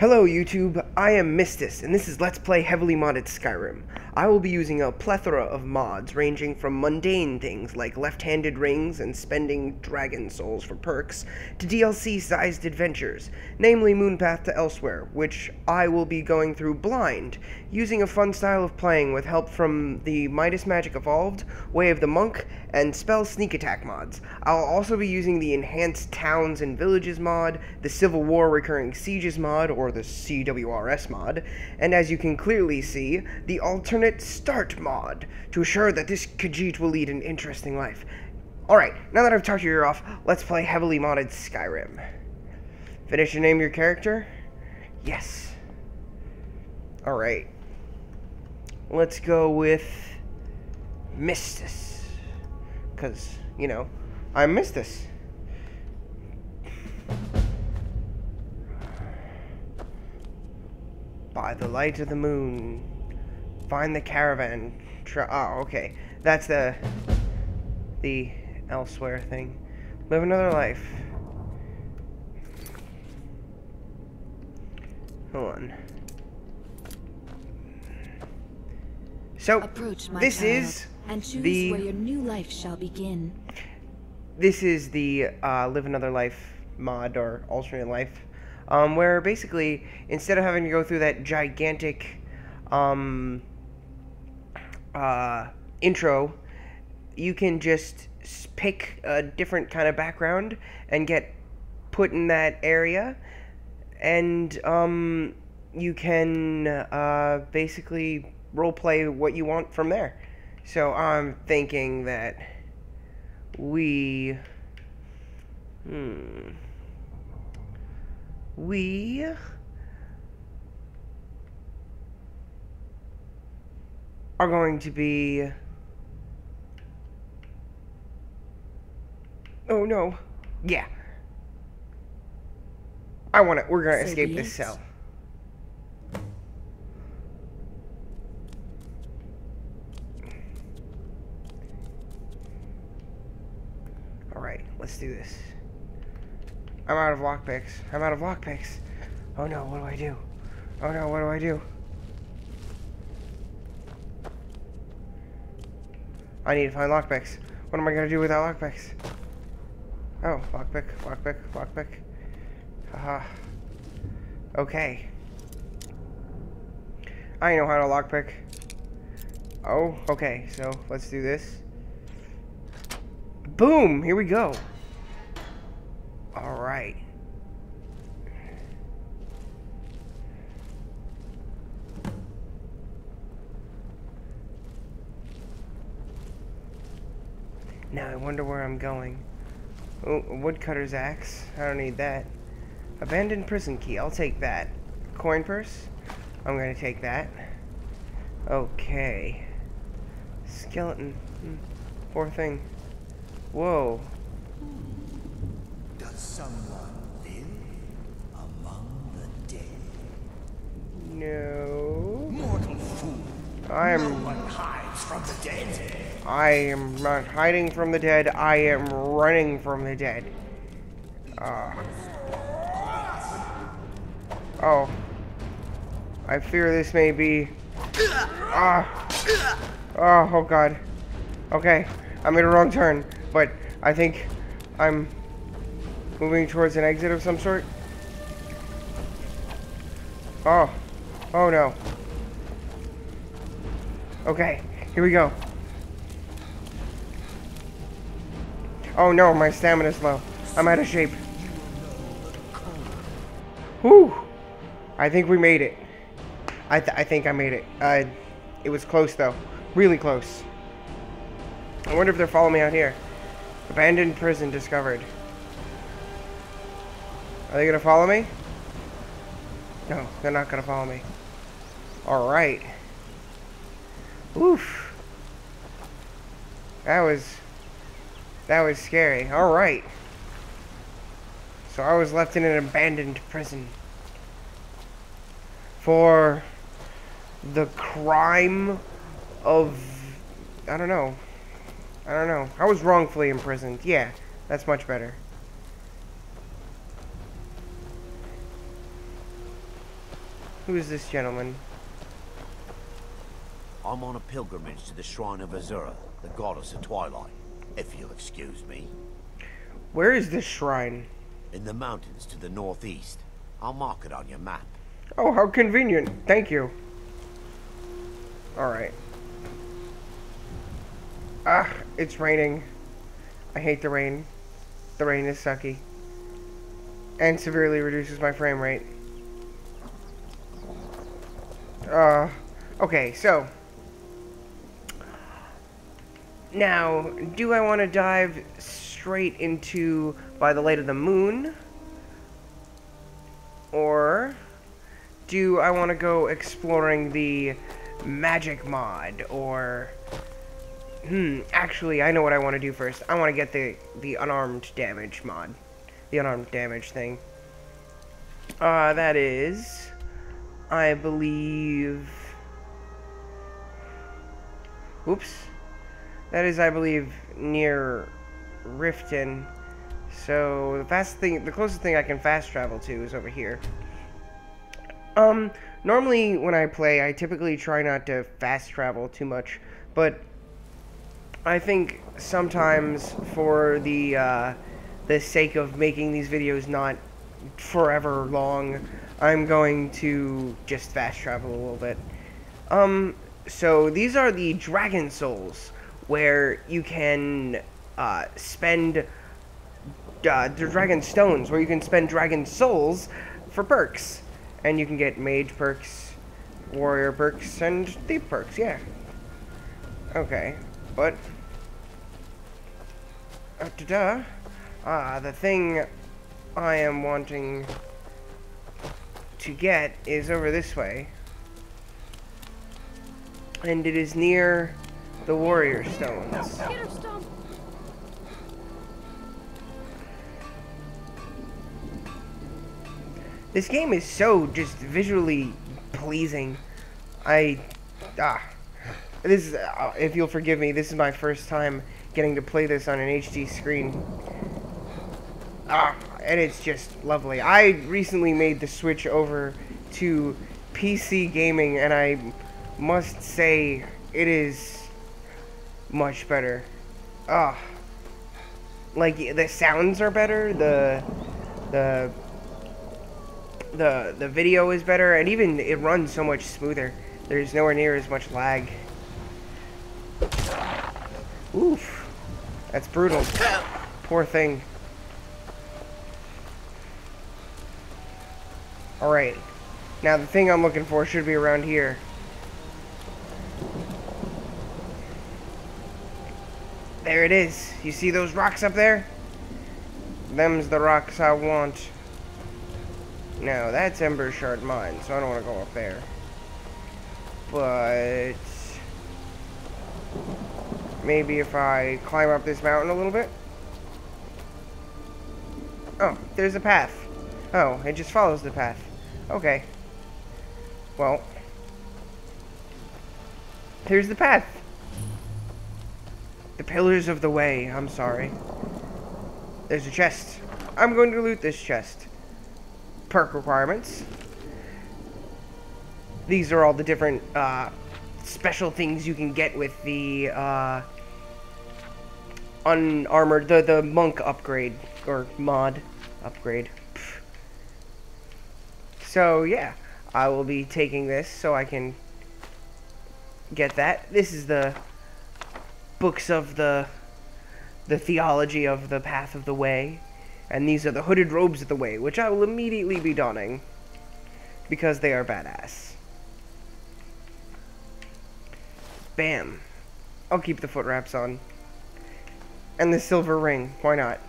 Hello YouTube, I am Mystos, and this is Let's Play Heavily Modded Skyrim. I will be using a plethora of mods, ranging from mundane things like left-handed rings and spending dragon souls for perks, to DLC-sized adventures, namely Moonpath to Elsewhere, which I will be going through blind, using a fun style of playing with help from the Midas Magic Evolved, Way of the Monk, and Spell Sneak Attack mods. I'll also be using the Enhanced Towns and Villages mod, the Civil War Recurring Sieges mod, or the CWRS mod, and as you can clearly see, the alternate start mod, to assure that this Khajiit will lead an interesting life. Alright, now that I've talked your ear off, let's play heavily modded Skyrim. Finish and name your character? Yes. Alright. Let's go with Mystos. Because, you know, I'm Mystos. By the light of the moon, find the caravan. Tra oh, okay. That's the the elsewhere thing. Live another life. Hold on. So Approach, my this child, is and choose the where your new life shall begin. this is the uh, live another life mod or alternate life um, where basically instead of having to go through that gigantic um, uh, intro you can just pick a different kind of background and get put in that area. And um, you can uh, basically roleplay what you want from there. So i'm thinking that we hmm we are going to be oh no. Yeah. I want it. We're gonna So escape this cell. Alright, let's do this. I'm out of lockpicks. I'm out of lockpicks. Oh no, what do I do? Oh no, what do I do? I need to find lockpicks. What am I gonna do without lockpicks? Oh, lockpick, lockpick, lockpick. Haha. Okay. I know how to lockpick. Oh, okay, so let's do this. Boom! Here we go. Alright. Now I wonder where I'm going. Oh, woodcutter's axe. I don't need that. Abandoned prison key. I'll take that. Coin purse. I'm gonna take that. Okay. Skeleton. Hmm. Poor thing. Whoa. Someone live among the dead? No. Mortal fool! I No am one hides from the dead. I am not hiding from the dead. I am running from the dead. Uh. Oh. I fear this may be. Ah. Oh, oh god. Okay. I made a wrong turn, but I think I'm moving towards an exit of some sort. Oh. Oh no. Okay. Here we go. Oh no, my stamina's low. I'm out of shape. Whew. I think we made it. I, th I think I made it. Uh, it was close though. Really close. I wonder if they're following me out here. Abandoned prison discovered. Are they gonna follow me? No, they're not gonna follow me. Alright. Oof. That was that was scary. Alright. So I was left in an abandoned prison. For the crime of I don't know. I don't know. I was wrongfully imprisoned. Yeah, that's much better. Who is this gentleman? I'm on a pilgrimage to the shrine of Azura, the goddess of twilight. If you'll excuse me. Where is this shrine? In the mountains to the northeast. I'll mark it on your map. Oh, how convenient. Thank you. Alright. Ah, it's raining. I hate the rain. The rain is sucky. And severely reduces my frame rate. Uh, okay, so. Now, do I want to dive straight into By the Light of the Moon? Or do I want to go exploring the magic mod? Or, hmm, actually, I know what I want to do first. I want to get the, the unarmed damage mod. The unarmed damage thing. Uh, that is, I believe... Oops. That is, I believe, near Riften. So the fast thing, the closest thing I can fast travel to is over here. Um, normally when I play, I typically try not to fast travel too much, but I think sometimes for the uh, the sake of making these videos not forever long, I'm going to just fast travel a little bit. Um, so these are the Dragon Souls, where you can uh, spend uh, the Dragon Stones, where you can spend Dragon Souls for perks. And you can get Mage perks, Warrior perks, and Thief perks, yeah. Okay, but... Uh, da-da. Ah, the thing I am wanting to get is over this way. And it is near the Warrior Stones. This game is so just visually pleasing. I, ah, this is, uh, if you'll forgive me, this is my first time getting to play this on an HD screen. Ah, and it's just lovely. I recently made the switch over to PC gaming, and I must say it is much better. Ah, like the sounds are better. The the the the video is better, and even it runs so much smoother. There's nowhere near as much lag. Oof, that's brutal. Poor thing. Alright. Now the thing I'm looking for should be around here. There it is. You see those rocks up there? Them's the rocks I want. No, that's Embershard Mine, so I don't want to go up there. But... Maybe if I climb up this mountain a little bit? Oh, there's a path. Oh, it just follows the path. Okay. Well. Here's the path. The pillars of the way. I'm sorry. There's a chest. I'm going to loot this chest. Perk requirements. These are all the different uh, special things you can get with the uh, unarmored, the, the monk upgrade, or mod upgrade. So, yeah, I will be taking this so I can get that. This is the books of the the theology of the path of the way. And these are the hooded robes of the way, which I will immediately be donning because they are badass. Bam. I'll keep the foot wraps on. And the silver ring. Why not?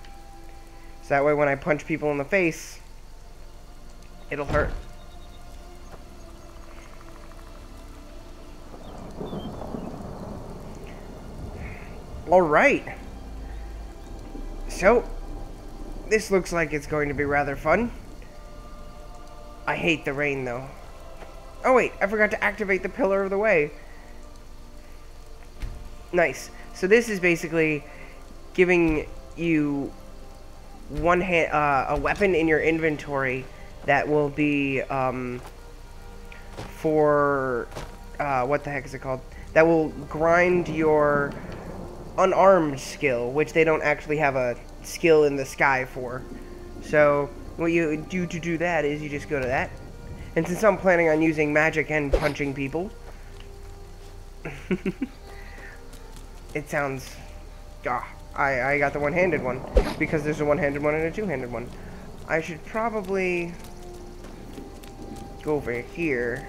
So that way when I punch people in the face, It'll hurt. Alright. So, this looks like it's going to be rather fun. I hate the rain, though. Oh, wait, I forgot to activate the Pillar of the Way. Nice. So this is basically giving you one hand, uh, a weapon in your inventory that will be um, for uh, what the heck is it called? That will grind your unarmed skill, which they don't actually have a skill in the sky for. So what you do to do that is you just go to that. And since I'm planning on using magic and punching people, it sounds. Ah, I, I got the one-handed one because there's a one-handed one and a two-handed one. I should probably go over here.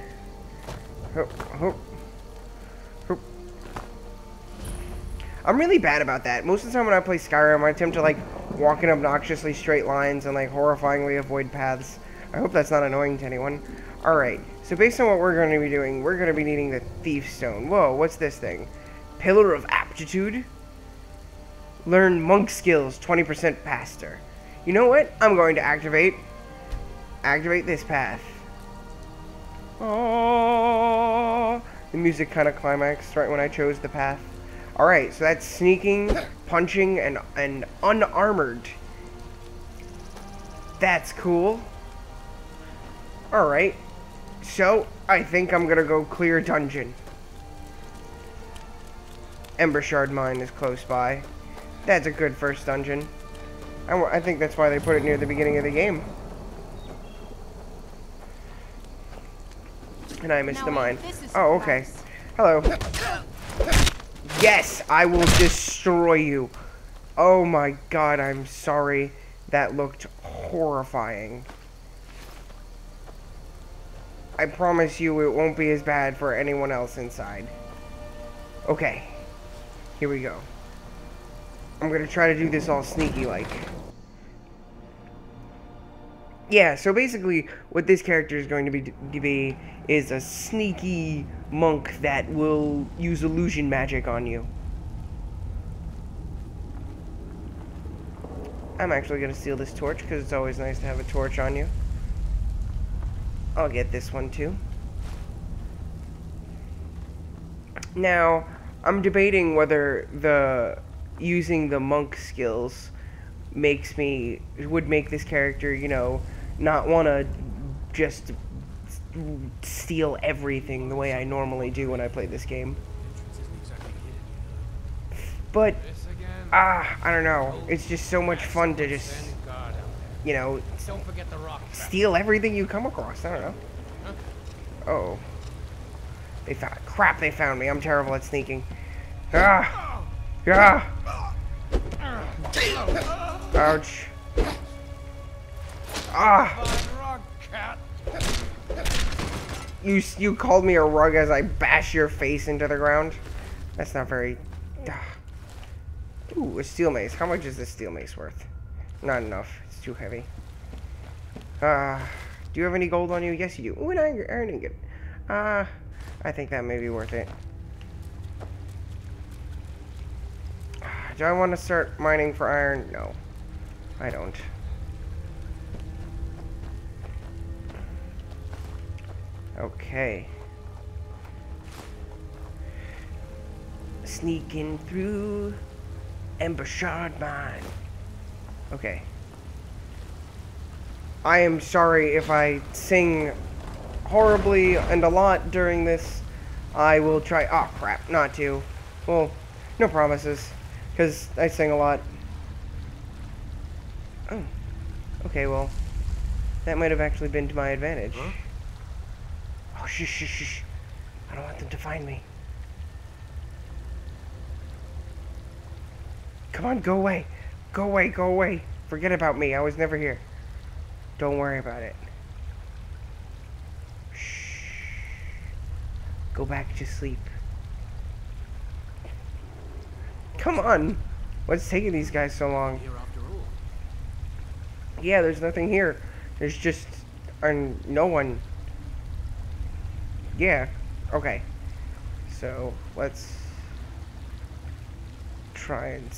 I'm really bad about that. Most of the time when I play Skyrim, I attempt to like walk in obnoxiously straight lines and like horrifyingly avoid paths. I hope that's not annoying to anyone. Alright, so based on what we're going to be doing, we're going to be needing the Thief Stone. Whoa, what's this thing? Pillar of Aptitude? Learn monk skills 20% faster. You know what? I'm going to activate activate this path. Oh, the music kind of climaxed right when I chose the path. All right, so that's sneaking, punching, and and unarmored. That's cool. All right, so I think I'm gonna go clear dungeon. Embershard Mine is close by. That's a good first dungeon. I, I think that's why they put it near the beginning of the game. And I missed the mine. Oh, okay. Hello. Yes, I will destroy you. Oh my god, I'm sorry. That looked horrifying. I promise you it won't be as bad for anyone else inside. Okay. Here we go. I'm gonna try to do this all sneaky-like. Yeah, so basically, what this character is going to be, to be is a sneaky monk that will use illusion magic on you. I'm actually going to steal this torch because it's always nice to have a torch on you. I'll get this one too. Now, I'm debating whether the using the monk skills makes me would make this character, you know, not want to just steal everything the way I normally do when I play this game. But, ah, I don't know. It's just so much fun to just, you know, steal everything you come across. I don't know. Oh. They found, crap, they found me. I'm terrible at sneaking. Ah! Ah! Ouch. Ah! You you called me a rug as I bash your face into the ground. That's not very. Ah. Ooh, a steel mace. How much is this steel mace worth? Not enough. It's too heavy. Ah, uh, do you have any gold on you? Yes, you do. Ooh, an iron ingot. Ah, uh, I think that may be worth it. Do I want to start mining for iron? No, I don't. Okay. Sneaking through Embershard Mine. Okay. I am sorry if I sing horribly and a lot during this. I will try. Oh, crap. Not to. Well, no promises. Because I sing a lot. Oh. Okay, well. That might have actually been to my advantage. Huh? Oh, shh, shh, shh. I don't want them to find me. Come on, go away. Go away, go away. Forget about me. I was never here. Don't worry about it. Shh. Go back to sleep. Come on. What's taking these guys so long? Yeah, there's nothing here. There's just uh, no one. Yeah. Okay. So let's try and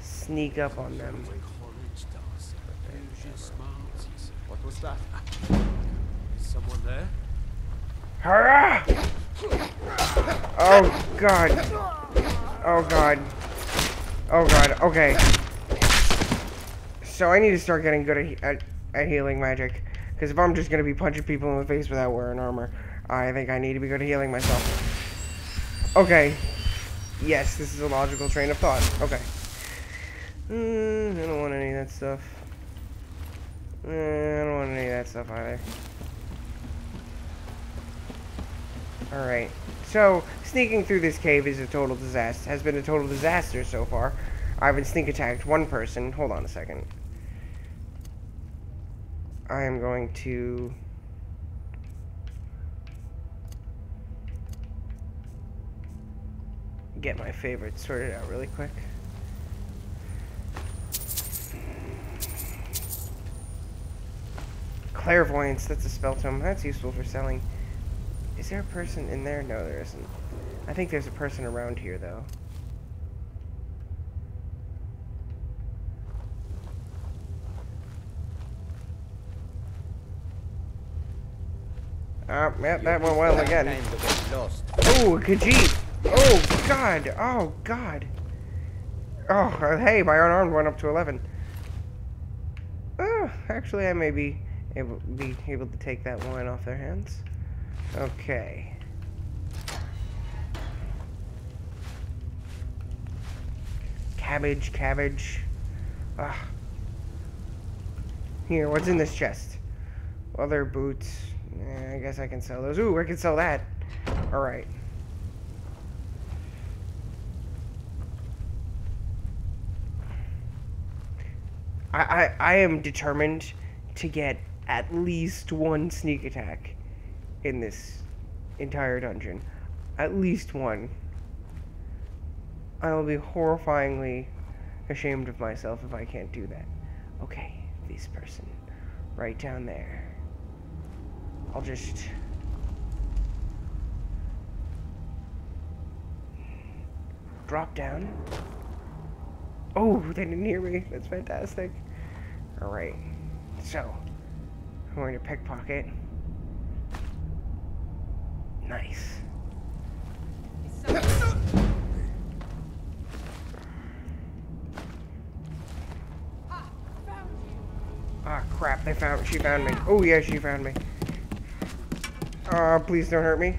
sneak up on them. What was that? Is someone there? Hurrah! Oh god. Oh god. Oh god, okay. So I need to start getting good at, at, at healing magic. Because if I'm just going to be punching people in the face without wearing armor, I think I need to be good at healing myself. Okay. Yes, this is a logical train of thought. Okay. Mm, I don't want any of that stuff. Uh, I don't want any of that stuff either. Alright. So, sneaking through this cave is a total disaster. Has been a total disaster so far. I've been sneak attacked one person. Hold on a second. I am going to... Get my favorites sorted out really quick. Clairvoyance, that's a spell tome. That's useful for selling. Is there a person in there? No, there isn't. I think there's a person around here, though. Uh, yep, that went well again. Oh, Khajiit! Oh, God! Oh, God! Oh, hey, my unarmed went up to 11. Oh, actually, I may be able, be able to take that one off their hands. Okay. Cabbage, cabbage. Ah. Here, what's in this chest? Other boots. Eh, I guess I can sell those. Ooh, I can sell that. Alright. I, I, I am determined to get at least one sneak attack in this entire dungeon. At least one. I will be horrifyingly ashamed of myself if I can't do that. Okay, this person. Right down there. I'll just... Drop down. Oh, they didn't hear me. That's fantastic. Alright. So, I'm going to pickpocket. Nice. Ah, crap, they found, she found me. Oh, yeah, she found me. Uh, please don't hurt me.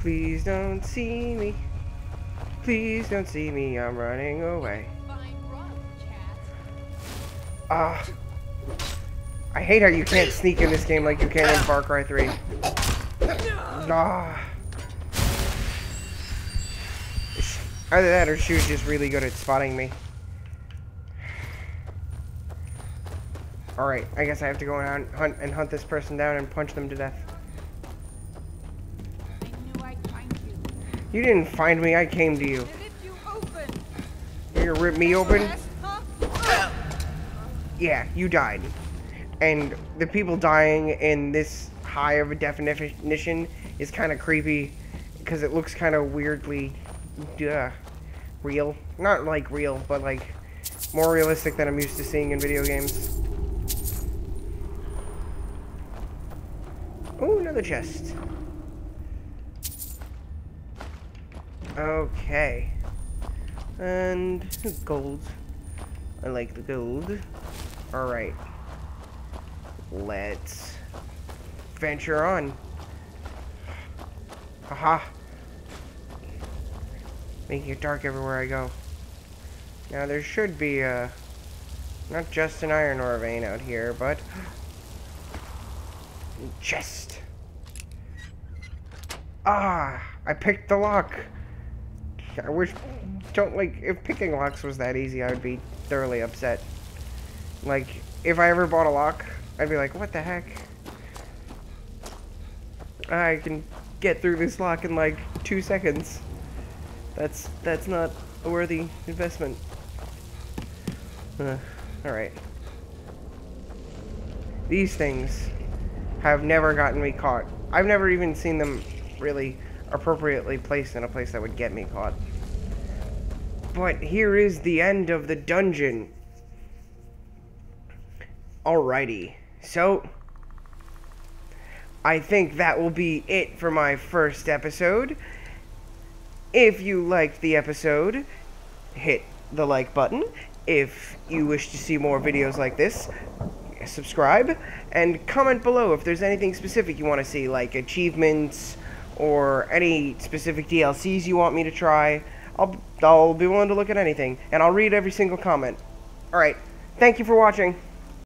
Please don't see me. Please don't see me, I'm running away. Ah. Uh, I hate how you can't sneak in this game like you can in Far Cry 3. Ah. Either that or she was just really good at spotting me. Alright, I guess I have to go and hunt, and hunt this person down and punch them to death. You didn't find me, I came to you. You You're gonna rip me open? Yeah, you died. And the people dying in this high of a definition is kind of creepy because it looks kind of weirdly uh, real. Not like real, but like more realistic than I'm used to seeing in video games. Oh, another chest. Okay. And gold. I like the gold. Alright. Let's venture on. Haha. Making it dark everywhere I go. Now there should be a... Not just an iron ore vein out here, but... Chest. Ah! I picked the lock! I wish, don't, like, if picking locks was that easy, I would be thoroughly upset. Like, if I ever bought a lock, I'd be like, what the heck? I can get through this lock in, like, two seconds. That's, that's not a worthy investment. Uh, alright. These things have never gotten me caught. I've never even seen them really appropriately placed in a place that would get me caught. But here is the end of the dungeon. Alrighty, so I think that will be it for my first episode. If you liked the episode, hit the like button. If you wish to see more videos like this, subscribe and comment below if there's anything specific you want to see, like achievements or any specific DLCs you want me to try. I'll, I'll be willing to look at anything, and I'll read every single comment. Alright, thank you for watching.